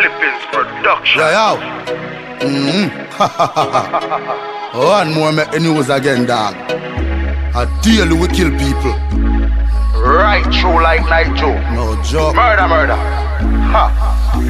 Clippings Production. Yeah, yo. Mm-hmm. One more make the news again, dog. A daily we kill people. Right through like night Joe. No joke. Murder, murder. Ha.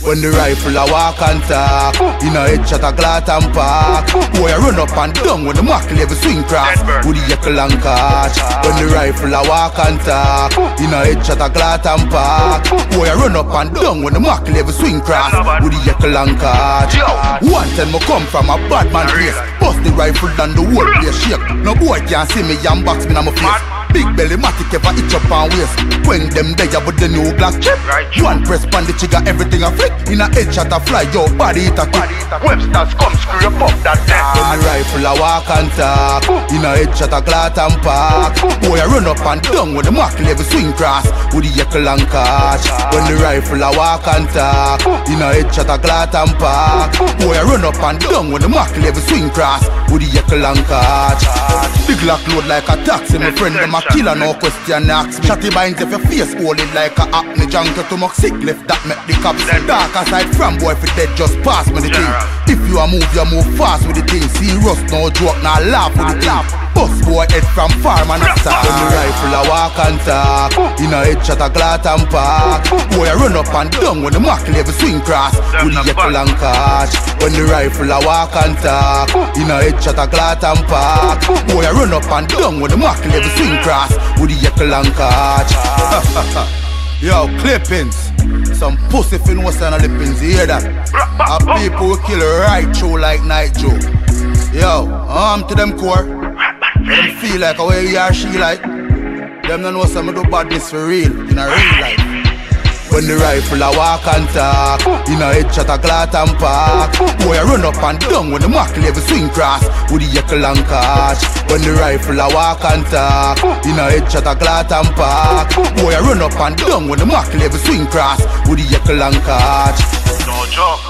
When the rifle a walk and talk In a headshot a glad and park. Boy I run up and down when the mark level swing cross. With the yekel and catch When the rifle a walk and talk In a headshot a glad and park. Boy I run up and down when the mark level swing cross. With the yekel and catch. One time I come from a bad man place. Bust the rifle and the whole place shake. No boy can't see me and box me in my face Big belly matic ever itch up and waist When them there with the new glass chip. Right. One press pan the trigger everything a flick. In a headshot a fly your body it a kick Webster's come screw up that When dead. the rifle a walk and talk. In a headshot a clot and park Boy I run up and down when the mark level swing cross. With the yekel and catch When the rifle a walk and talk. In a headshot a clot and park Boy I run up and down when the mark level swing cross. With the yekel and catch Big lock load like a taxi My friend them a killer no question ask me. Shotty binds if your face hold it like a acne junkie to muck sick left that make the cops Dark aside from boy if it dead just pass me the thing. if you a move, you move fast with the thing. Serious, no joke, nah laugh with the thing. Bus boy head from farm and a start. When the rifle a walk and talk, in a headshot a glad and park. Boy I run up and down when the mark level swing cross with the yekel and catch. When the rifle a walk and talk, in a headshot a glad and park. Boy I run up and down when the mark level swing cross with the yekel and catch. Yo, clippings. Some pussy fin was on the lippings, you hear that? A people will kill right through like night Joe. Yo, arm to them core. Feel like a way he or she like. Them don't know some do badness for real, in a real life. When the rifle a walk and talk In a headshot a glad and park Boy I run up and down when the mark level swing cross With the yekel and catch When the rifle a walk and talk In a headshot a glad and park Boy I run up and down when the mark level swing cross With the yekel and catch No joke.